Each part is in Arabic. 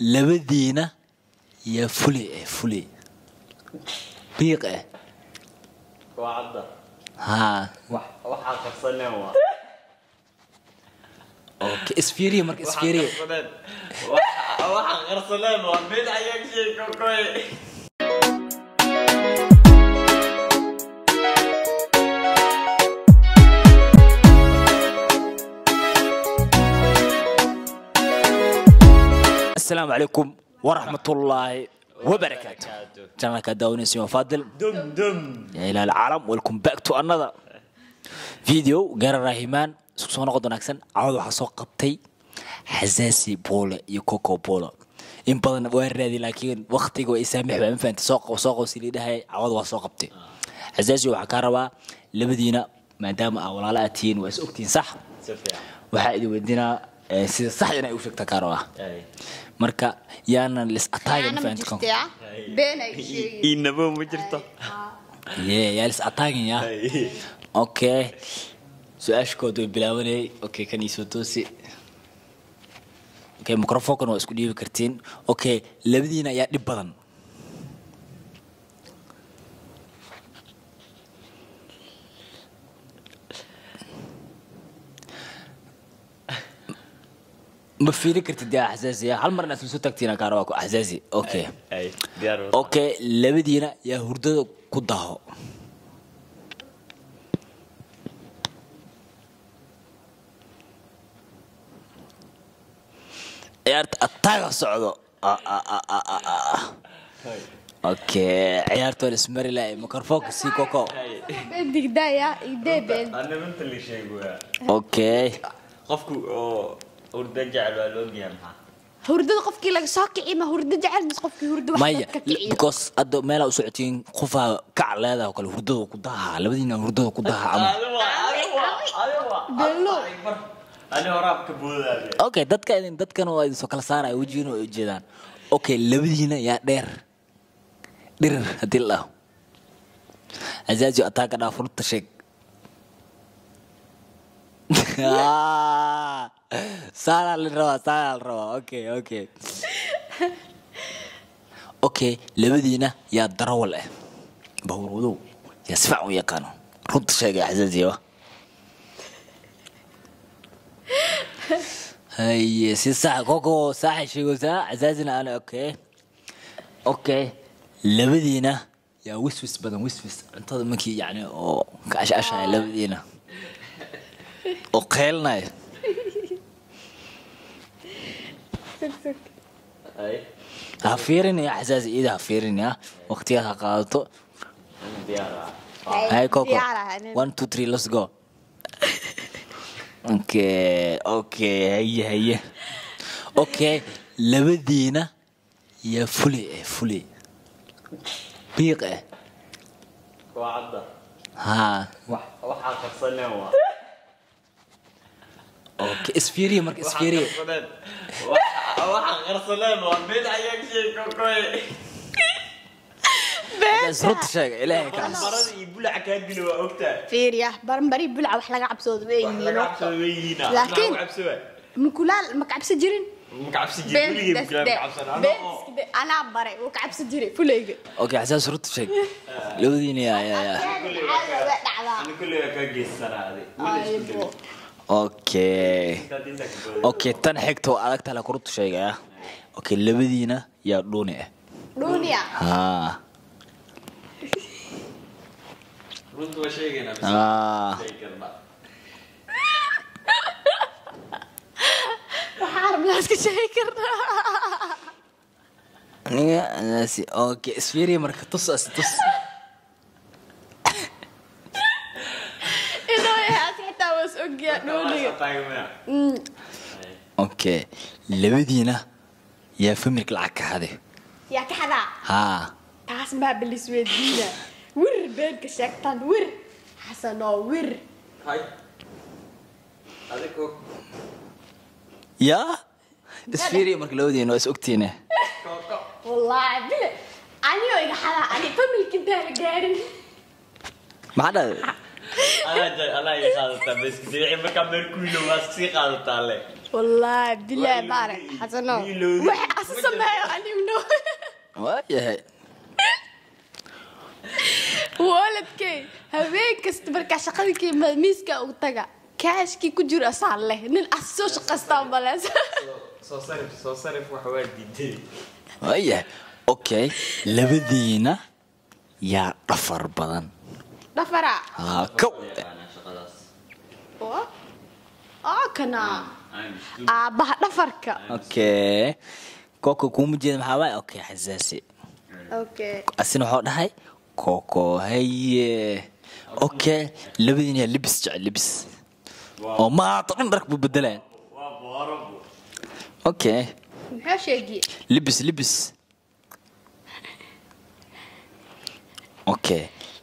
لبدينا يا فلي إيه، فلي بيقة إيه. وعدة ها وحاقة صنعوا اوكي اسفيري مرك اسفيري وحاقة صنعوا من ايام شيء كوكوي السلام عليكم ورحمة الله وبركاته channel ka daawanaysan waa Fadil dum dum yaa ilaa العالم welcome back to another video gaar rahimaan isku soo noqod wanaagsan cawd waxa soo qabtay xasaasi boole iyo coco boole in badan waa raadi laakiin waqtiga way saamixba ma faanta soo qof soo qof si lidhahay cawd waa soo qabtay xasaasi waxa ka rabaa labadiina maadaama aa walaala atiin waa is ogtiin sax waxaa idin weydiinaa sida sax inay u sheegta ka rabaa marka yaanan lis ataaginabo ma jirto yaa lis ataaganya okay su-aashkood way bilaabanayay okay kan iisoo toosi okay microfonkana waa isku dhiibi kartiin okay labadiina ayaa dhib badan ma fiiri kartid de axzaasi hal mar inaad soo taagtiin kaana waa ku axzaasi okay okay labadiina yaa hurdada ku daho ciyaarta ataaga socdo ah, ah, ah, okay ciyaarta waa ismari lahay microfoonka sii koko okay qofku oo hurdo jecel waa loo biyaa maxaa hurdada qofkii laga soo kiciy ma hurdo jecel mise qofkii hurdo wax maya because hadda meelaa u socotiin qofaa kac leedaha oo kale hurdada ku daha labadiina hurdada ku daha ama okay dadka idin dadkan waa idin soo kala saaraya wejigiina way ujeedaan okay labadiina yaa dheer dhirir haddii la dhaho azaazi ataaga dhaaf hurta sheeg سارة للروا سارة للروا أوكي أوكي أوكي لبدينا يا درول بورودو يا يسفع ويا كانو. رد شيء عزيزي وا هي سي ساعة كوكو ساعة شيء ساعة عزازنا أنا أوكي أوكي لبدينا يا وسوس بدن وسوس انتظر مكي يعني أو كعش عشان لبدينا وقيلنا ha fiirin iyo xasaasiyada ha fiirin ah waqtiyaad ha qaadato hay coco one two three let's go okay okay haye haye okay labadiina yaa fuli eh fuli biiq eh haa okay isfiiriye marka isfiiriye واحد غير سلام بين عليك شيء كوكوي بس رد شيء إلهي كان برد يبلع كان قلوا وقتها فيريا برمبري يبلع وح لقى عبسود وين لكن مكولال مكعبس جيرين مكعبس جيرين بس أنا بري وكعبس جيرين فليق أوكي عساس رد شيء لو ديني يا يا يا أنا كل يوم كان جيس سنة هذه آه، okay okay tan xigta oo adag tahay koru sheegaya okay labadiina yaa dhuuni ah dhuuni ah haa runtu waa sheegayna haa waxaan rabnaa iska sheegi karnaa aniga okay isfiiri marka tus as tus اوكي لبدينا يا فمرك لعك كحده يا كحده ها تاس ما بلس ودينا ور بينك شيطان ور حسن ور هاي adigu ya isfiiri marka la wadayno is ogtiine wallaahi bile aniyo iga xada ani familkii daara gaarin maxaa dhacday انا الله يخلطك بس كنت بحب اكمل كله بس يخلط عليك والله بالله بارك حسنا وحي اساسا ما يعلمنا وايه waalidkay habeen kasta markaa shaqadii miiska u taga kaashkii ku jiro asaan leh nin as soo shaqaystaa malees waayahay okay labadiina yaa dhafar badan دفرا آه، ها كو اه كنا اه بها اوكي كوكو كوم جيد محاوي اوكي حزاسي اوكي اسنو حوض هاي كوكو هي اوكي لبيني لبس جع لبس او ما طعم ركبو بدلين اوكي لبس لبس اوكي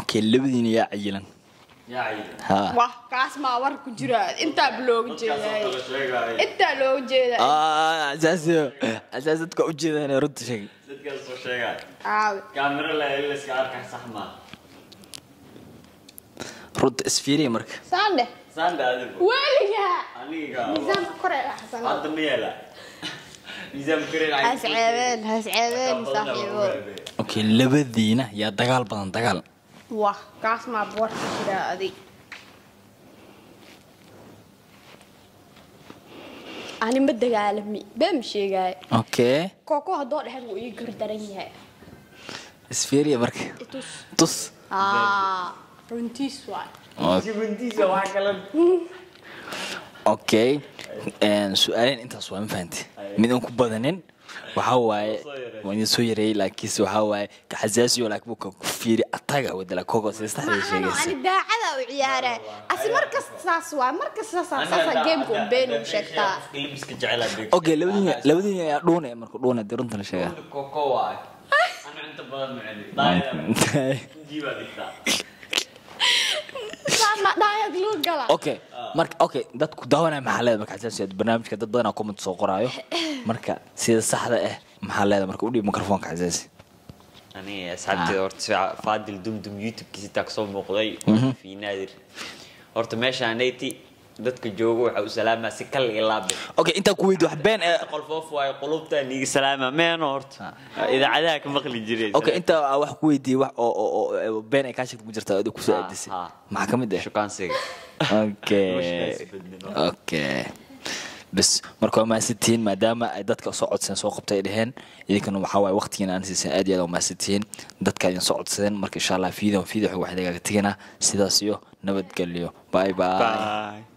okay labadiina yaa cayilan wax kaas maa war ku jiraa intaa looga jeedaa intaa looga jeedaa asaasiyo asaas dadka u jeedaan runta sheeg runta isfiiriya marka sande weligaa nidaamka kore xasan hadda ma yeelaa hascaabeen hascaabeen saaxiibood okay labadiina yaa dagaal badan dagaal wah kaas maa boorka jiraa adig ani ma dagaalami baa ma sheegaay okay kooko haddoo dhehen wuu ii gardaran yahay isfiiriya marka tus tus runtiis waay runtiisa waa kalan okay su-aalaheen intaas waa ma fahantay mid aan ku badanin waxaa waaye waa idin soo yareeyey laakiinse waxaa waaye kaxasaasiyo laakiin buuka ku fiiri ataga wadala kogo si saxda sheegaysa ani daacada u ciyaara asi markasta saas waa markasta saas saas gameku been u sheegtaa ilbiska jecela big okay labadii labadii ayaa dhuunaya marka dhuunay dirunta la sheegaa kogo waa ana inta badan macali daayada jiba digtaa okay marka okay dadku daawanaya maxaa leedahay marka xasaasiyaad barnaamijka dad badanaa comment soo qoraayo marka sida saxda ah maxaa leedahay marka u dhiib mikrofoonka xasaasi aniga asxaabteyda horta faadil dumdum youtube-kiisa taa kasoo muuqday fi naadir horta meeshaan ayti dadka jooga waxa u salaama si kal ilaabe okay inta ku wax been eh, qolfoof way qulubta niga salaama meen horta idaacadaha ka maqli jiray okay inta wax ku weydiiyay wax oo eh, been ay ka sheegto jirta oo ku soo aadisay ah, ah. maxaa kamid ah eh? shukaansiga okay okay bas marka waa mahadsantihiin maadaama ay dadka soo codsadeen soo qabtay ay idinkana waxaa waaye waqtigiina aan siisen aad iyo aad mahadsantihiin dadka idin soo codsadeen marka insha allah fiidan fiidan waxaan idagaaga tegaynaa sidaas iyo nabadgelyo bye bye, bye.